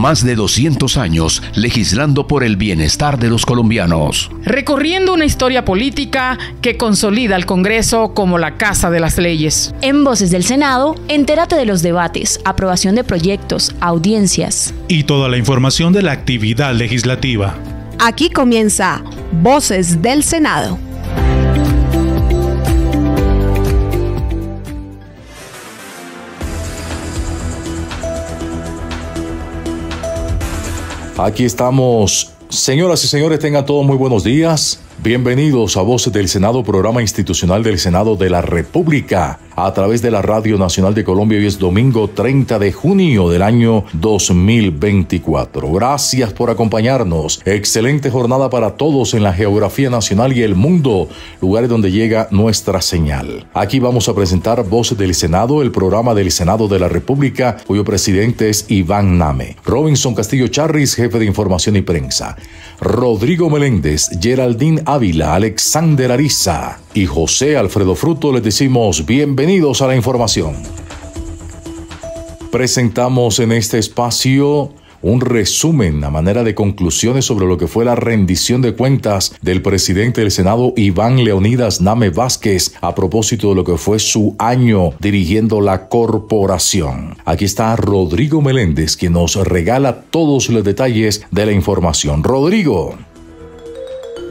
más de 200 años legislando por el bienestar de los colombianos. Recorriendo una historia política que consolida al Congreso como la casa de las leyes. En Voces del Senado, entérate de los debates, aprobación de proyectos, audiencias. Y toda la información de la actividad legislativa. Aquí comienza Voces del Senado. Aquí estamos. Señoras y señores, tengan todos muy buenos días. Bienvenidos a Voces del Senado, programa institucional del Senado de la República, a través de la Radio Nacional de Colombia. Hoy es domingo 30 de junio del año 2024. Gracias por acompañarnos. Excelente jornada para todos en la geografía nacional y el mundo, lugares donde llega nuestra señal. Aquí vamos a presentar Voces del Senado, el programa del Senado de la República, cuyo presidente es Iván Name. Robinson Castillo Charris, jefe de información y prensa. Rodrigo Meléndez, Geraldine Ávila, Alexander Ariza y José Alfredo Fruto les decimos bienvenidos a la información. Presentamos en este espacio un resumen a manera de conclusiones sobre lo que fue la rendición de cuentas del presidente del Senado Iván Leonidas Name Vázquez a propósito de lo que fue su año dirigiendo la corporación. Aquí está Rodrigo Meléndez quien nos regala todos los detalles de la información. Rodrigo.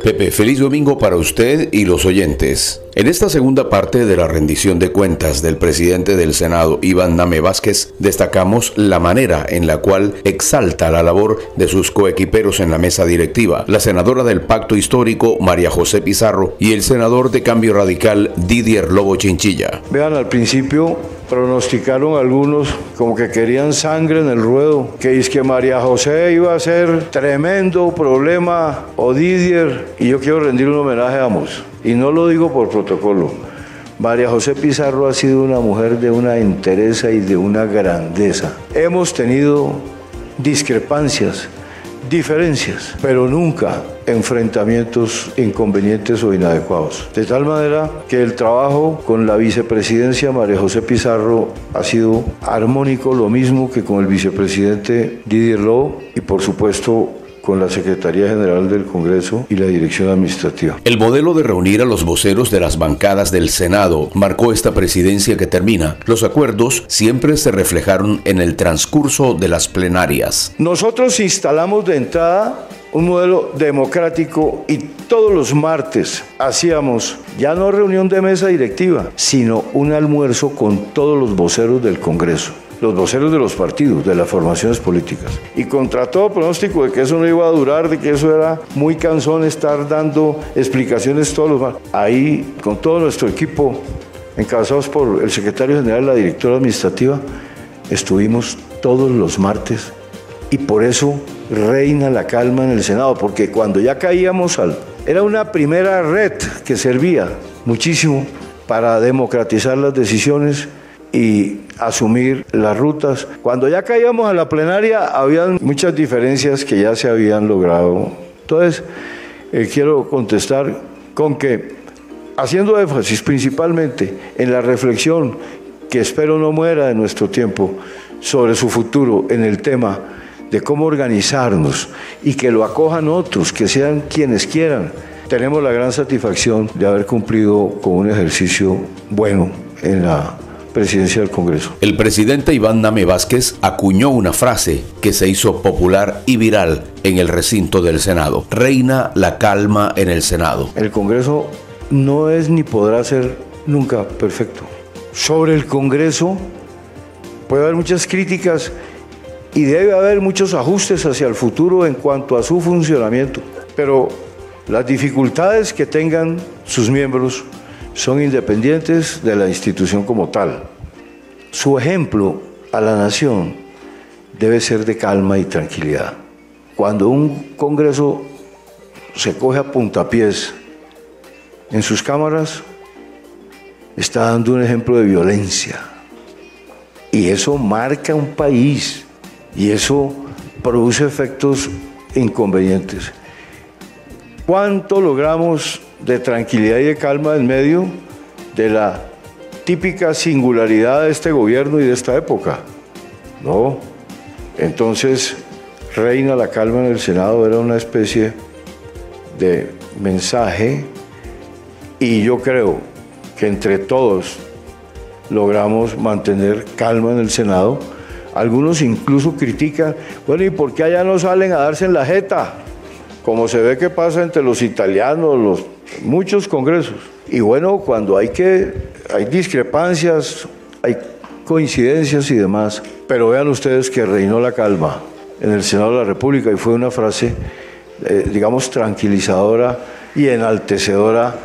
Pepe, feliz domingo para usted y los oyentes. En esta segunda parte de la rendición de cuentas del presidente del Senado, Iván Name Vázquez, destacamos la manera en la cual exalta la labor de sus coequiperos en la mesa directiva, la senadora del Pacto Histórico, María José Pizarro, y el senador de Cambio Radical, Didier Lobo Chinchilla. Vean, al principio pronosticaron algunos como que querían sangre en el ruedo, que es que María José iba a ser tremendo problema o Didier, y yo quiero rendir un homenaje a ambos, y no lo digo por protocolo. María José Pizarro ha sido una mujer de una entereza y de una grandeza. Hemos tenido discrepancias, diferencias, pero nunca enfrentamientos inconvenientes o inadecuados. De tal manera que el trabajo con la vicepresidencia María José Pizarro ha sido armónico, lo mismo que con el vicepresidente Didier Lowe y por supuesto con la Secretaría General del Congreso y la Dirección Administrativa. El modelo de reunir a los voceros de las bancadas del Senado marcó esta presidencia que termina. Los acuerdos siempre se reflejaron en el transcurso de las plenarias. Nosotros instalamos de entrada un modelo democrático y todos los martes hacíamos ya no reunión de mesa directiva, sino un almuerzo con todos los voceros del Congreso los voceros de los partidos, de las formaciones políticas. Y contra todo pronóstico de que eso no iba a durar, de que eso era muy cansón estar dando explicaciones todos los. Ahí, con todo nuestro equipo, encabezados por el secretario general y la directora administrativa, estuvimos todos los martes y por eso reina la calma en el Senado, porque cuando ya caíamos al... Era una primera red que servía muchísimo para democratizar las decisiones y asumir las rutas. Cuando ya caíamos a la plenaria, habían muchas diferencias que ya se habían logrado. Entonces, eh, quiero contestar con que, haciendo énfasis principalmente en la reflexión que espero no muera de nuestro tiempo sobre su futuro en el tema de cómo organizarnos y que lo acojan otros, que sean quienes quieran. Tenemos la gran satisfacción de haber cumplido con un ejercicio bueno en la presidencia del Congreso. El presidente Iván Name Vázquez acuñó una frase que se hizo popular y viral en el recinto del Senado. Reina la calma en el Senado. El Congreso no es ni podrá ser nunca perfecto. Sobre el Congreso puede haber muchas críticas y debe haber muchos ajustes hacia el futuro en cuanto a su funcionamiento. Pero las dificultades que tengan sus miembros son independientes de la institución como tal. Su ejemplo a la nación debe ser de calma y tranquilidad. Cuando un Congreso se coge a puntapiés en sus cámaras, está dando un ejemplo de violencia. Y eso marca un país y eso produce efectos inconvenientes. ¿Cuánto logramos de tranquilidad y de calma en medio de la típica singularidad de este gobierno y de esta época. ¿No? Entonces, reina la calma en el Senado era una especie de mensaje y yo creo que entre todos logramos mantener calma en el Senado. Algunos incluso critican, bueno, ¿y por qué allá no salen a darse en la jeta? Como se ve que pasa entre los italianos, los muchos congresos. Y bueno, cuando hay que hay discrepancias, hay coincidencias y demás, pero vean ustedes que reinó la calma en el Senado de la República y fue una frase, eh, digamos, tranquilizadora y enaltecedora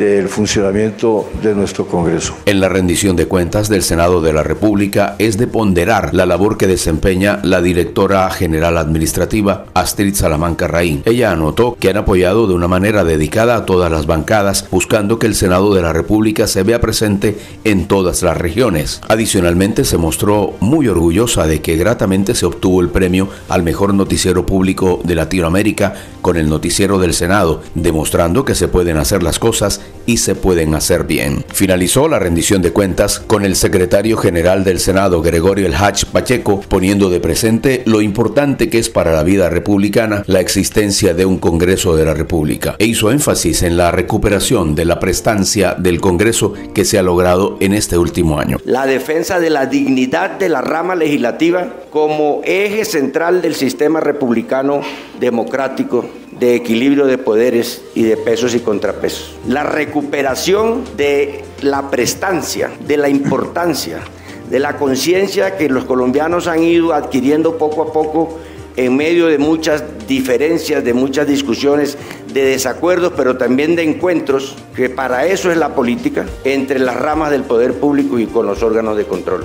del funcionamiento de nuestro Congreso. En la rendición de cuentas del Senado de la República es de ponderar la labor que desempeña la directora general administrativa Astrid Salamanca Raín. Ella anotó que han apoyado de una manera dedicada a todas las bancadas, buscando que el Senado de la República se vea presente en todas las regiones. Adicionalmente se mostró muy orgullosa de que gratamente se obtuvo el premio al mejor noticiero público de Latinoamérica con el noticiero del Senado, demostrando que se pueden hacer las cosas y se pueden hacer bien. Finalizó la rendición de cuentas con el secretario general del Senado, Gregorio El Hach Pacheco, poniendo de presente lo importante que es para la vida republicana la existencia de un Congreso de la República e hizo énfasis en la recuperación de la prestancia del Congreso que se ha logrado en este último año. La defensa de la dignidad de la rama legislativa como eje central del sistema republicano democrático de equilibrio de poderes y de pesos y contrapesos. La recuperación de la prestancia, de la importancia, de la conciencia que los colombianos han ido adquiriendo poco a poco en medio de muchas diferencias, de muchas discusiones, de desacuerdos, pero también de encuentros, que para eso es la política, entre las ramas del poder público y con los órganos de control.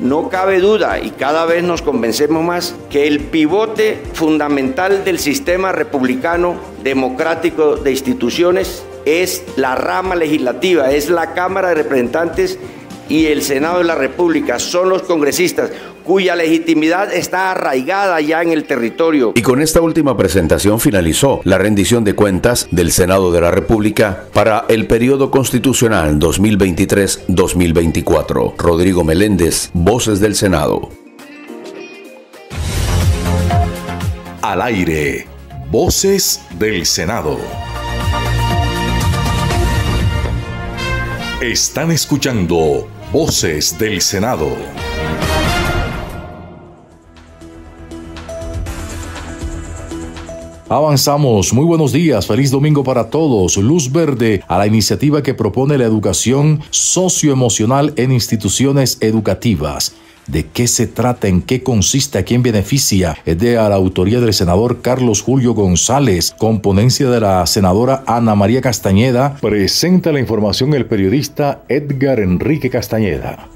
No cabe duda y cada vez nos convencemos más que el pivote fundamental del sistema republicano democrático de instituciones es la rama legislativa, es la Cámara de Representantes y el Senado de la República, son los congresistas cuya legitimidad está arraigada ya en el territorio. Y con esta última presentación finalizó la rendición de cuentas del Senado de la República para el periodo constitucional 2023-2024. Rodrigo Meléndez, Voces del Senado. Al aire, Voces del Senado. Están escuchando Voces del Senado. Avanzamos. Muy buenos días. Feliz domingo para todos. Luz verde a la iniciativa que propone la educación socioemocional en instituciones educativas. ¿De qué se trata? ¿En qué consiste? ¿A quién beneficia? Es de la autoría del senador Carlos Julio González, componencia de la senadora Ana María Castañeda. Presenta la información el periodista Edgar Enrique Castañeda.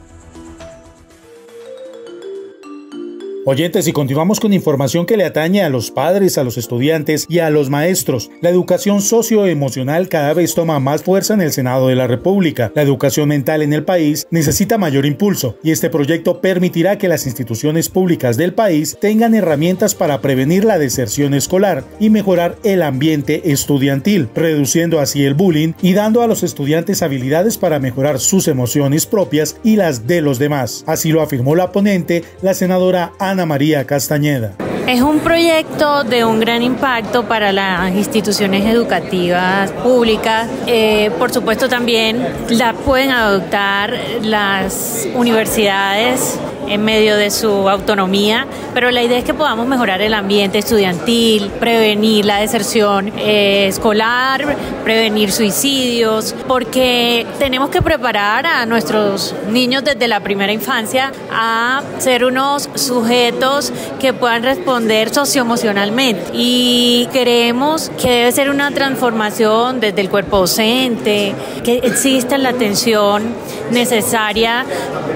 Oyentes, y continuamos con información que le atañe a los padres, a los estudiantes y a los maestros. La educación socioemocional cada vez toma más fuerza en el Senado de la República. La educación mental en el país necesita mayor impulso y este proyecto permitirá que las instituciones públicas del país tengan herramientas para prevenir la deserción escolar y mejorar el ambiente estudiantil, reduciendo así el bullying y dando a los estudiantes habilidades para mejorar sus emociones propias y las de los demás. Así lo afirmó la ponente, la senadora Ana María Castañeda. Es un proyecto de un gran impacto para las instituciones educativas públicas. Eh, por supuesto también la pueden adoptar las universidades en medio de su autonomía, pero la idea es que podamos mejorar el ambiente estudiantil, prevenir la deserción eh, escolar, prevenir suicidios, porque tenemos que preparar a nuestros niños desde la primera infancia a ser unos sujetos que puedan responder socioemocionalmente. Y creemos que debe ser una transformación desde el cuerpo docente, que exista la atención necesaria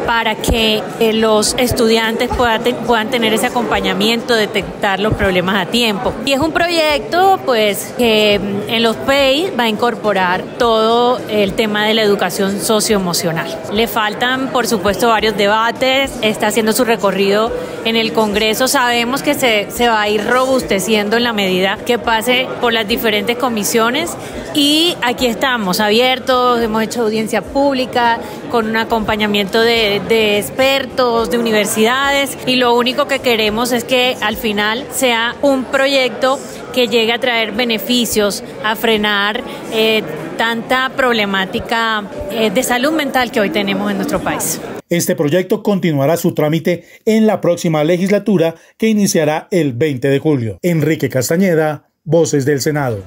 para que eh, los estudiantes puedan, puedan tener ese acompañamiento, detectar los problemas a tiempo. Y es un proyecto pues que mm, en los PEI va a incorporar todo el tema de la educación socioemocional. Le faltan por supuesto varios debates, está haciendo su recorrido en el Congreso, sabemos que se, se va a ir robusteciendo en la medida que pase por las diferentes comisiones y aquí estamos abiertos, hemos hecho audiencia pública, con un acompañamiento de, expertos, de universidades y lo único que queremos es que al final sea un proyecto que llegue a traer beneficios, a frenar eh, tanta problemática eh, de salud mental que hoy tenemos en nuestro país. Este proyecto continuará su trámite en la próxima legislatura que iniciará el 20 de julio. Enrique Castañeda, Voces del Senado.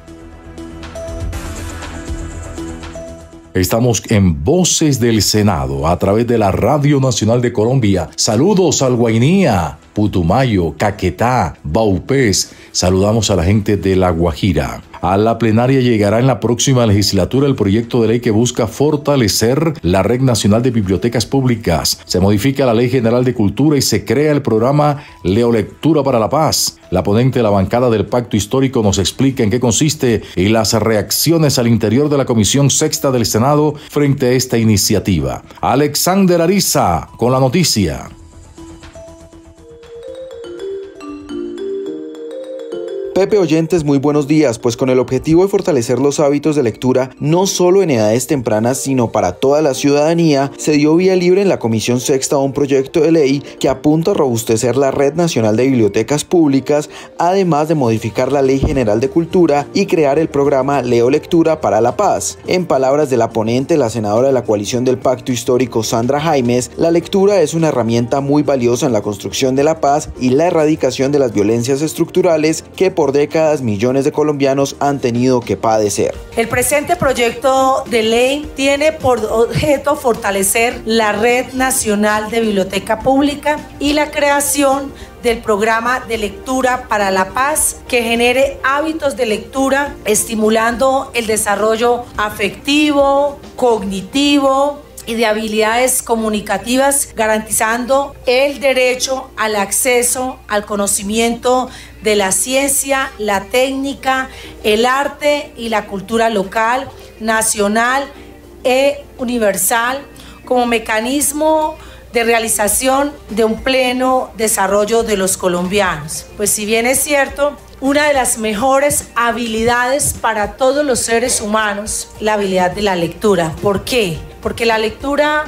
Estamos en Voces del Senado a través de la Radio Nacional de Colombia. Saludos al Guainía, Putumayo, Caquetá, Baupés. Saludamos a la gente de La Guajira. A la plenaria llegará en la próxima legislatura el proyecto de ley que busca fortalecer la Red Nacional de Bibliotecas Públicas. Se modifica la Ley General de Cultura y se crea el programa Leo Lectura para la Paz. La ponente de la bancada del Pacto Histórico nos explica en qué consiste y las reacciones al interior de la Comisión Sexta del Senado frente a esta iniciativa. Alexander Ariza con la noticia. Pepe Oyentes, muy buenos días, pues con el objetivo de fortalecer los hábitos de lectura no solo en edades tempranas, sino para toda la ciudadanía, se dio vía libre en la Comisión Sexta un proyecto de ley que apunta a robustecer la Red Nacional de Bibliotecas Públicas, además de modificar la Ley General de Cultura y crear el programa Leo Lectura para la Paz. En palabras de la ponente, la senadora de la coalición del Pacto Histórico, Sandra Jaimes, la lectura es una herramienta muy valiosa en la construcción de la paz y la erradicación de las violencias estructurales que por décadas millones de colombianos han tenido que padecer. El presente proyecto de ley tiene por objeto fortalecer la Red Nacional de Biblioteca Pública y la creación del programa de lectura para la paz que genere hábitos de lectura estimulando el desarrollo afectivo, cognitivo, y de habilidades comunicativas, garantizando el derecho al acceso al conocimiento de la ciencia, la técnica, el arte y la cultura local, nacional e universal como mecanismo de realización de un pleno desarrollo de los colombianos. Pues si bien es cierto, una de las mejores habilidades para todos los seres humanos, la habilidad de la lectura. ¿Por qué? Porque la lectura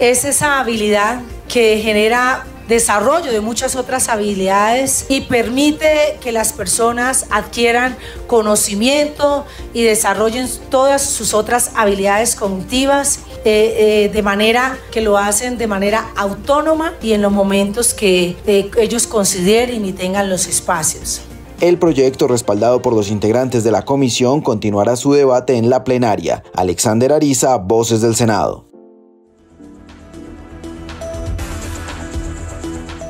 es esa habilidad que genera desarrollo de muchas otras habilidades y permite que las personas adquieran conocimiento y desarrollen todas sus otras habilidades cognitivas eh, eh, de manera que lo hacen de manera autónoma y en los momentos que eh, ellos consideren y tengan los espacios. El proyecto, respaldado por los integrantes de la comisión, continuará su debate en la plenaria. Alexander Ariza, Voces del Senado.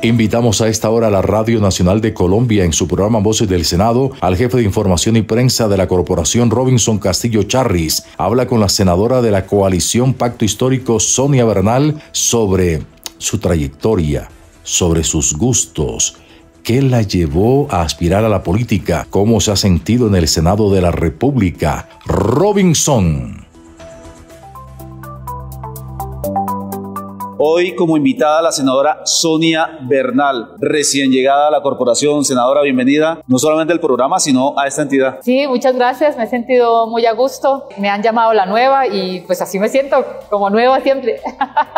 Invitamos a esta hora a la Radio Nacional de Colombia en su programa Voces del Senado al jefe de información y prensa de la corporación Robinson Castillo Charris. Habla con la senadora de la coalición Pacto Histórico Sonia Bernal sobre su trayectoria, sobre sus gustos, qué la llevó a aspirar a la política, cómo se ha sentido en el Senado de la República. Robinson. Hoy como invitada la senadora Sonia Bernal, recién llegada a la corporación. Senadora, bienvenida no solamente al programa, sino a esta entidad. Sí, muchas gracias. Me he sentido muy a gusto. Me han llamado la nueva y pues así me siento como nueva siempre.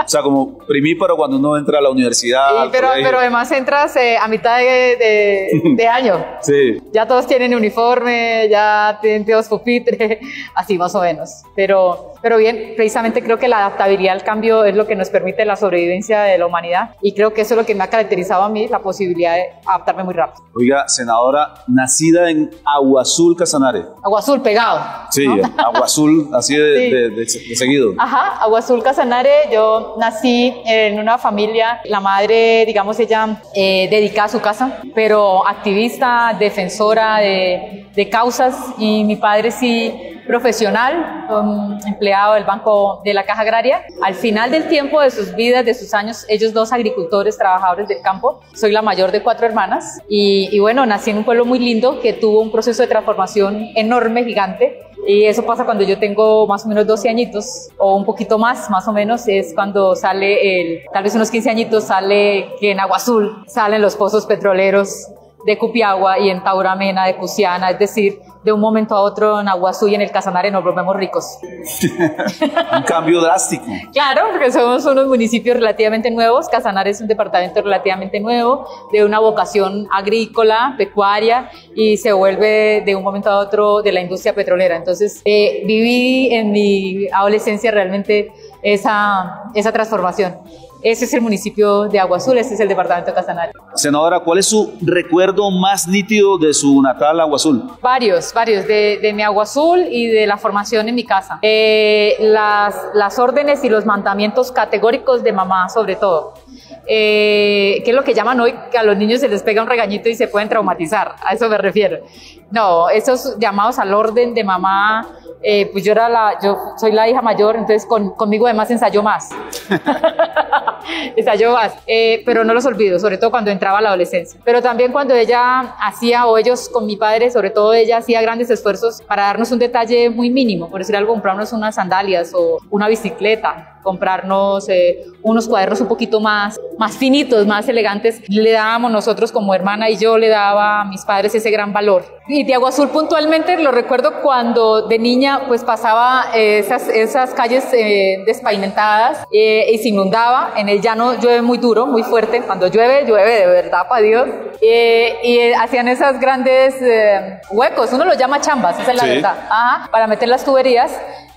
O sea, como primíparo cuando uno entra a la universidad. Sí, pero, pero además entras eh, a mitad de, de, año. Sí. Ya todos tienen uniforme, ya tienen todos pupitre, así más o menos. Pero, pero bien, precisamente creo que la adaptabilidad al cambio es lo que nos permite la sobrevivencia de la humanidad y creo que eso es lo que me ha caracterizado a mí, la posibilidad de adaptarme muy rápido. Oiga, senadora, nacida en Agua Azul, Casanare. Agua Azul, pegado. Sí, Agua Azul, así de, de, seguido. Ajá, Agua Azul, Casanare, yo nací en una familia, la madre, digamos, ella eh, dedicada a su casa, pero activista, defensora de, de causas y mi padre sí profesional, empleado del Banco de la Caja Agraria. Al final del tiempo de sus vidas, de sus años, ellos dos agricultores, trabajadores del campo. Soy la mayor de cuatro hermanas y, y bueno, nací en un pueblo muy lindo que tuvo un proceso de transformación enorme, gigante. Y eso pasa cuando yo tengo más o menos 12 añitos o un poquito más, más o menos, es cuando sale el, tal vez unos 15 añitos, sale que en Agua Azul salen los pozos petroleros de Cupiagua y en Tauramena de Cusiana, es decir, de un momento a otro en Aguazú y en el Casanare nos volvemos ricos. un cambio drástico. Claro, porque somos unos municipios relativamente nuevos. Casanare es un departamento relativamente nuevo, de una vocación agrícola, pecuaria, y se vuelve de un momento a otro de la industria petrolera. Entonces, eh, viví en mi adolescencia realmente esa, esa transformación. Ese es el municipio de Agua Azul, este es el departamento de Casanare. Senadora, ¿cuál es su recuerdo más nítido de su natal Agua Azul? Varios, varios, de, de mi Agua Azul y de la formación en mi casa. Eh, las, las órdenes y los mandamientos categóricos de mamá, sobre todo. Eh, que es lo que llaman hoy que a los niños se les pega un regañito y se pueden traumatizar, a eso me refiero. No, esos llamados al orden de mamá, eh, pues yo era la, yo soy la hija mayor, entonces con, conmigo además ensayó más. ensayó más, eh, pero no los olvido, sobre todo cuando entraba a la adolescencia. Pero también cuando ella hacía, o ellos con mi padre, sobre todo ella hacía grandes esfuerzos para darnos un detalle muy mínimo, por decir algo, comprarnos unas sandalias o una bicicleta, comprarnos eh, unos cuadernos un poquito más, más finitos, más elegantes, le dábamos nosotros como hermana y yo le daba a mis padres ese gran valor. Tiago Azul puntualmente lo recuerdo cuando de niña pues pasaba eh, esas, esas calles eh, despavimentadas eh, y se inundaba, en el llano llueve muy duro, muy fuerte, cuando llueve, llueve de verdad, para Dios, y hacían esas grandes huecos, uno los llama chambas, esa es la verdad, Ajá, para meter las tuberías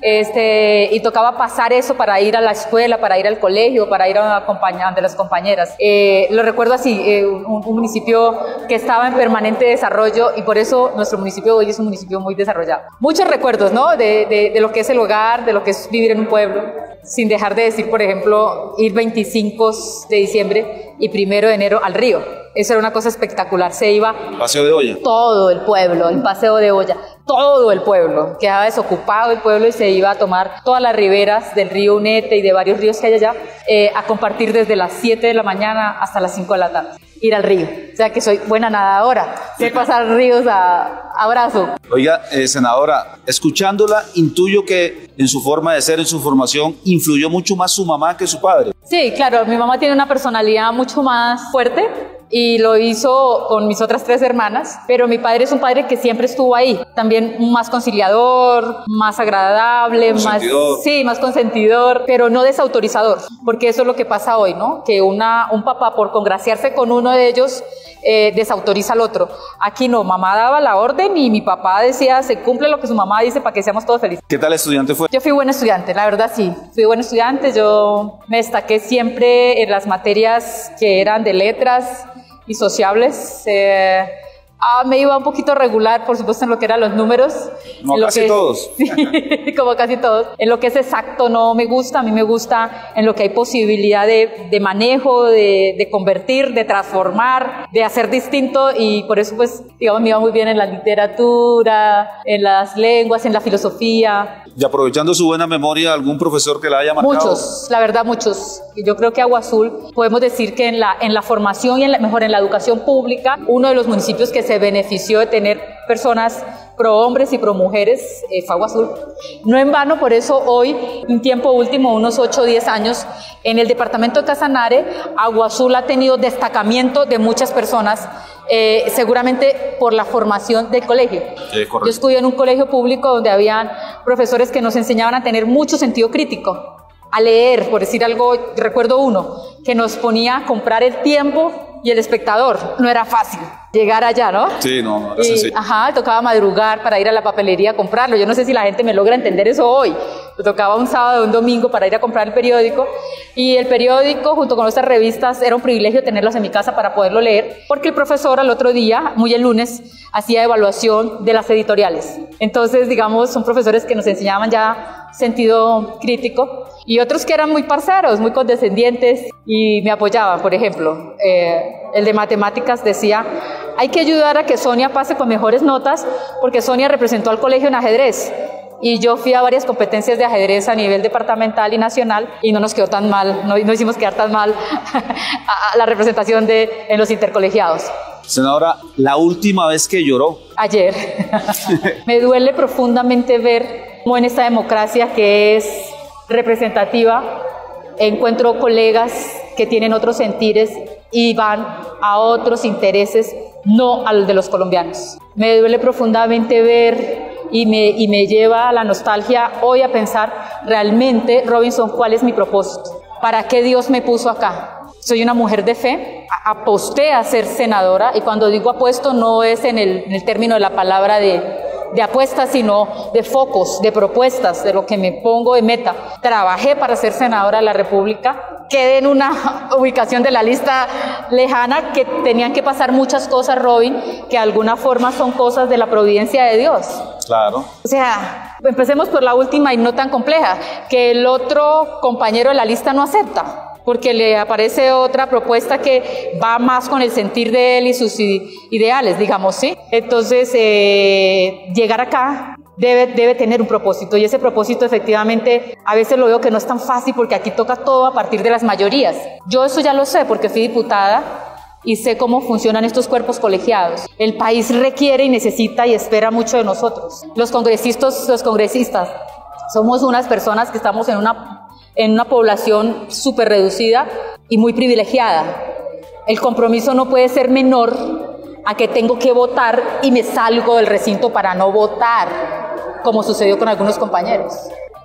este, y tocaba pasar eso para ir a la escuela, para ir al colegio, para ir a una de las compañeras. Eh, lo recuerdo así, eh, un, un, municipio que estaba en permanente desarrollo y por eso nuestro municipio hoy es un municipio muy desarrollado. Muchos recuerdos, ¿no? De, de, de lo que es el hogar, de lo que es vivir en un pueblo, sin dejar de decir, por ejemplo, ir 25 de diciembre y primero de enero al río. Eso era una cosa espectacular. Se iba. Paseo de olla. Todo el pueblo, el paseo de olla. Todo el pueblo. Quedaba desocupado el pueblo y se iba a tomar todas las riberas del río Unete y de varios ríos que hay allá eh, a compartir desde las 7 de la mañana hasta las 5 de la tarde. Ir al río. O sea que soy buena nadadora. Sé pasar ríos a, a brazo. Oiga, eh, senadora, escuchándola, intuyo que en su forma de ser, en su formación, influyó mucho más su mamá que su padre. Sí, claro, mi mamá tiene una personalidad mucho más fuerte y lo hizo con mis otras tres hermanas, pero mi padre es un padre que siempre estuvo ahí, también más conciliador, más agradable, más sí, más consentidor, pero no desautorizador, porque eso es lo que pasa hoy, ¿no? Que una un papá por congraciarse con uno de ellos eh, desautoriza al otro. Aquí no, mamá daba la orden y mi papá decía, se cumple lo que su mamá dice para que seamos todos felices. ¿Qué tal estudiante fue? Yo fui buen estudiante, la verdad sí, fui buen estudiante, yo me destaqué siempre en las materias que eran de letras, y sociables. Eh, ah, me iba un poquito regular, por supuesto, en lo que eran los números. Como casi todos. Sí, como casi todos. En lo que es exacto no me gusta, a mí me gusta en lo que hay posibilidad de, de manejo, de, de, convertir, de transformar, de hacer distinto y por eso pues, digamos, me iba muy bien en la literatura, en las lenguas, en la filosofía. Y aprovechando su buena memoria, ¿algún profesor que la haya marcado? Muchos, la verdad muchos. Yo creo que Agua Azul, podemos decir que en la, en la formación y en la, mejor en la educación pública, uno de los municipios que se benefició de tener personas pro hombres y pro mujeres eh, Agua Azul. No en vano, por eso hoy, un tiempo último, unos 8 o 10 años, en el departamento de Casanare, Agua Azul ha tenido destacamiento de muchas personas eh, seguramente por la formación del colegio. Sí, Yo estudié en un colegio público donde habían profesores que nos enseñaban a tener mucho sentido crítico, a leer, por decir algo, recuerdo uno, que nos ponía a comprar el tiempo y el espectador. No era fácil llegar allá, ¿no? Sí, no, no era Y, sencillo. ajá, tocaba madrugar para ir a la papelería a comprarlo. Yo no sé si la gente me logra entender eso hoy. Me tocaba un sábado, un domingo para ir a comprar el periódico. Y el periódico, junto con nuestras revistas, era un privilegio tenerlas en mi casa para poderlo leer, porque el profesor al otro día, muy el lunes, hacía evaluación de las editoriales. Entonces, digamos, son profesores que nos enseñaban ya sentido crítico y otros que eran muy parceros, muy condescendientes y me apoyaban. Por ejemplo, eh, el de matemáticas decía, hay que ayudar a que Sonia pase con mejores notas porque Sonia representó al colegio en ajedrez. Y yo fui a varias competencias de ajedrez a nivel departamental y nacional y no nos quedó tan mal, no, no hicimos quedar tan mal a la representación de, en los intercolegiados. Senadora, la última vez que lloró. Ayer. Me duele profundamente ver cómo en esta democracia que es representativa encuentro colegas que tienen otros sentires y van a otros intereses no al de los colombianos. Me duele profundamente ver y me, y me lleva a la nostalgia hoy a pensar realmente, Robinson, cuál es mi propósito, para qué Dios me puso acá. Soy una mujer de fe, aposté a ser senadora y cuando digo apuesto no es en el, en el término de la palabra de, de apuestas, sino de focos, de propuestas, de lo que me pongo de meta. Trabajé para ser senadora de la República, quedé en una ubicación de la lista lejana que tenían que pasar muchas cosas, Robin, que de alguna forma son cosas de la providencia de Dios. Claro. O sea, empecemos por la última y no tan compleja, que el otro compañero de la lista no acepta porque le aparece otra propuesta que va más con el sentir de él y sus ideales, digamos, ¿sí? Entonces, eh, llegar acá debe, debe tener un propósito y ese propósito efectivamente a veces lo veo que no es tan fácil porque aquí toca todo a partir de las mayorías. Yo eso ya lo sé porque fui diputada y sé cómo funcionan estos cuerpos colegiados. El país requiere y necesita y espera mucho de nosotros. Los congresistas, los congresistas, somos unas personas que estamos en una en una población súper reducida y muy privilegiada. El compromiso no puede ser menor a que tengo que votar y me salgo del recinto para no votar, como sucedió con algunos compañeros.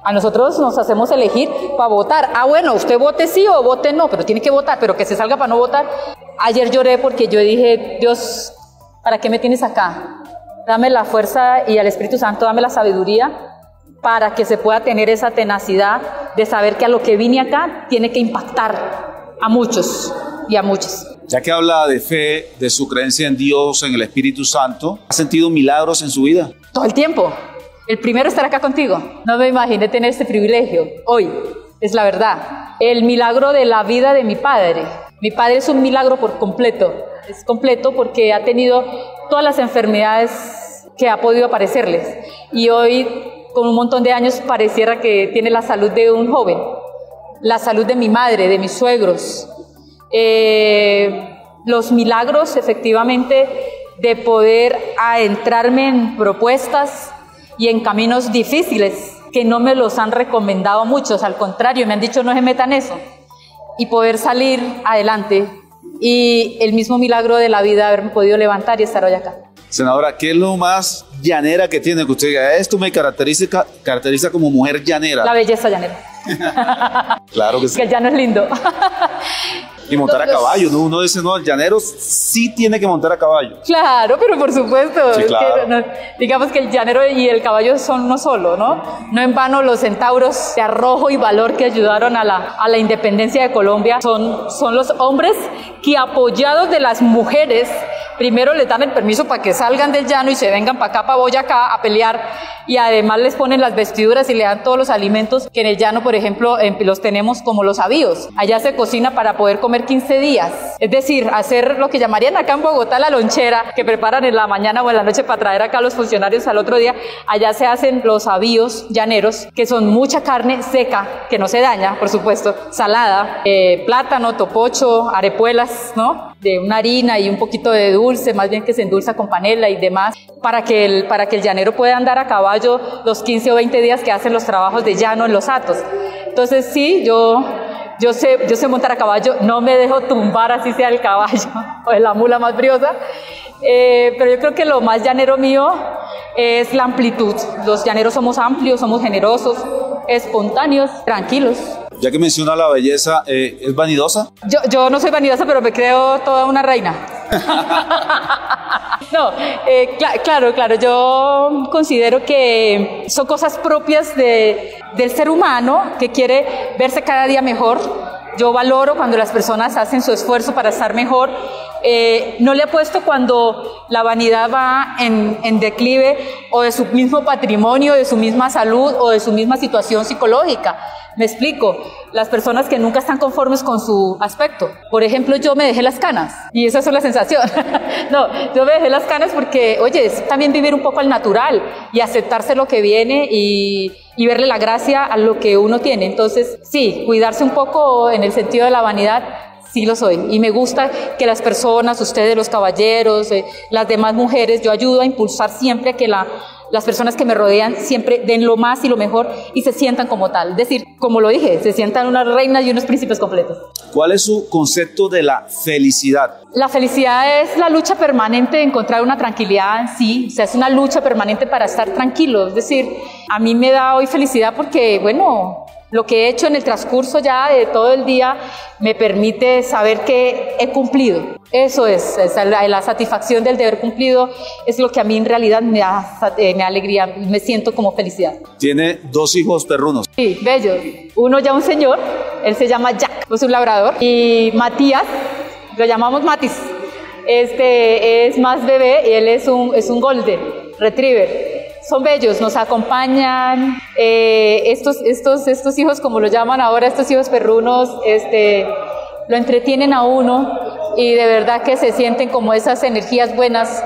A nosotros nos hacemos elegir para votar. Ah, bueno, usted vote sí o vote no, pero tiene que votar, pero que se salga para no votar. Ayer lloré porque yo dije, Dios, ¿para qué me tienes acá? Dame la fuerza y al Espíritu Santo, dame la sabiduría para que se pueda tener esa tenacidad de saber que a lo que vine acá tiene que impactar a muchos y a muchas. Ya que habla de fe, de su creencia en Dios, en el Espíritu Santo, ¿ha sentido milagros en su vida? Todo el tiempo. El primero estar acá contigo. No me imaginé tener este privilegio. Hoy, es la verdad. El milagro de la vida de mi padre. Mi padre es un milagro por completo. Es completo porque ha tenido todas las enfermedades que ha podido aparecerles. Y hoy con un montón de años pareciera que tiene la salud de un joven, la salud de mi madre, de mis suegros. Eh, los milagros efectivamente de poder adentrarme en propuestas y en caminos difíciles que no me los han recomendado muchos, al contrario, me han dicho no se metan eso y poder salir adelante y el mismo milagro de la vida haberme podido levantar y estar hoy acá. Senadora, ¿qué es lo más llanera que tiene que usted diga? Esto me caracteriza, caracteriza como mujer llanera. La belleza llanera. claro que sí. Que el llano es lindo. Y montar a caballo, ¿no? Uno dice, no, el llanero sí tiene que montar a caballo. Claro, pero por supuesto. digamos que el llanero y el caballo son no solo, ¿no? No en vano los centauros de arrojo y valor que ayudaron a la, a la independencia de Colombia son, son los hombres que apoyados de las mujeres primero les dan el permiso para que salgan del llano y se vengan para acá, para Boyacá, a pelear y además les ponen las vestiduras y le dan todos los alimentos que en el llano, por ejemplo, los tenemos como los avíos. Allá se cocina para poder comer 15 días. Es decir, hacer lo que llamarían acá en Bogotá la lonchera, que preparan en la mañana o en la noche para traer acá a los funcionarios al otro día. Allá se hacen los avíos llaneros, que son mucha carne seca, que no se daña, por supuesto, salada, eh, plátano, topocho, arepuelas, ¿no? de una harina y un poquito de dulce, más bien que se endulza con panela y demás, para que el, para que el llanero pueda andar a caballo los 15 o 20 días que hacen los trabajos de llano en los atos. Entonces sí, yo, yo, sé, yo sé montar a caballo, no me dejo tumbar así sea el caballo o la mula más briosa, eh, pero yo creo que lo más llanero mío es la amplitud. Los llaneros somos amplios, somos generosos, espontáneos, tranquilos. Ya que menciona la belleza, eh, ¿es vanidosa? Yo, yo no soy vanidosa, pero me creo toda una reina. no, eh, claro, claro, yo considero que son cosas propias de, del ser humano que quiere verse cada día mejor. Yo valoro cuando las personas hacen su esfuerzo para estar mejor. Eh, no le apuesto cuando la vanidad va en, en, declive o de su mismo patrimonio, de su misma salud o de su misma situación psicológica. Me explico, las personas que nunca están conformes con su aspecto. Por ejemplo, yo me dejé las canas y esa es la sensación. no, yo me dejé las canas porque, oye, es también vivir un poco al natural y aceptarse lo que viene y, verle la gracia a lo que uno tiene. Entonces, sí, cuidarse un poco en el sentido de la vanidad Sí lo soy. Y me gusta que las personas, ustedes, los caballeros, eh, las demás mujeres, yo ayudo a impulsar siempre que la, las personas que me rodean siempre den lo más y lo mejor y se sientan como tal. Es decir, como lo dije, se sientan unas reinas y unos príncipes completos. ¿Cuál es su concepto de la felicidad? La felicidad es la lucha permanente de encontrar una tranquilidad en sí, o sea, es una lucha permanente para estar tranquilo. Es decir, a mí me da hoy felicidad porque, bueno, lo que he hecho en el transcurso ya de todo el día me permite saber que he cumplido. Eso es, la, satisfacción del deber cumplido es lo que a mí en realidad me da, eh, me alegría, me siento como felicidad. Tiene dos hijos perrunos. Sí, bellos. Uno ya un señor, él se llama Jack, es un labrador, y Matías, lo llamamos Matis. Este es más bebé y él es un, es un golden retriever son bellos, nos acompañan. Eh, estos, estos, estos hijos, como lo llaman ahora, estos hijos perrunos, este, lo entretienen a uno y de verdad que se sienten como esas energías buenas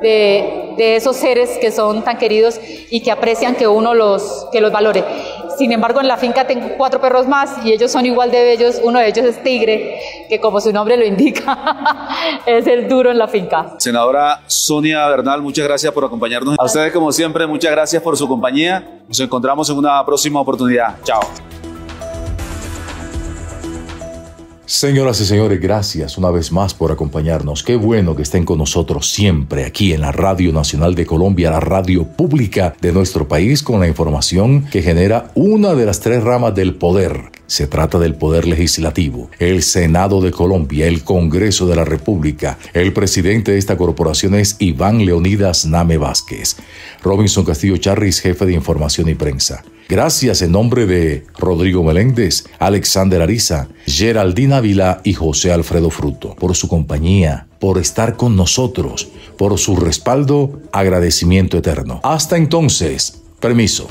de, de, esos seres que son tan queridos y que aprecian que uno los, que los valore. Sin embargo, en la finca tengo cuatro perros más y ellos son igual de bellos. Uno de ellos es Tigre, que como su nombre lo indica, es el duro en la finca. Senadora Sonia Bernal, muchas gracias por acompañarnos. A ustedes, como siempre, muchas gracias por su compañía. Nos encontramos en una próxima oportunidad. Chao. Señoras y señores, gracias una vez más por acompañarnos. Qué bueno que estén con nosotros siempre aquí en la Radio Nacional de Colombia, la radio pública de nuestro país, con la información que genera una de las tres ramas del poder. Se trata del Poder Legislativo, el Senado de Colombia, el Congreso de la República. El presidente de esta corporación es Iván Leonidas Name Vázquez. Robinson Castillo Charris, jefe de información y prensa. Gracias en nombre de Rodrigo Meléndez, Alexander Ariza, Geraldine Ávila y José Alfredo Fruto por su compañía, por estar con nosotros, por su respaldo, agradecimiento eterno. Hasta entonces, permiso.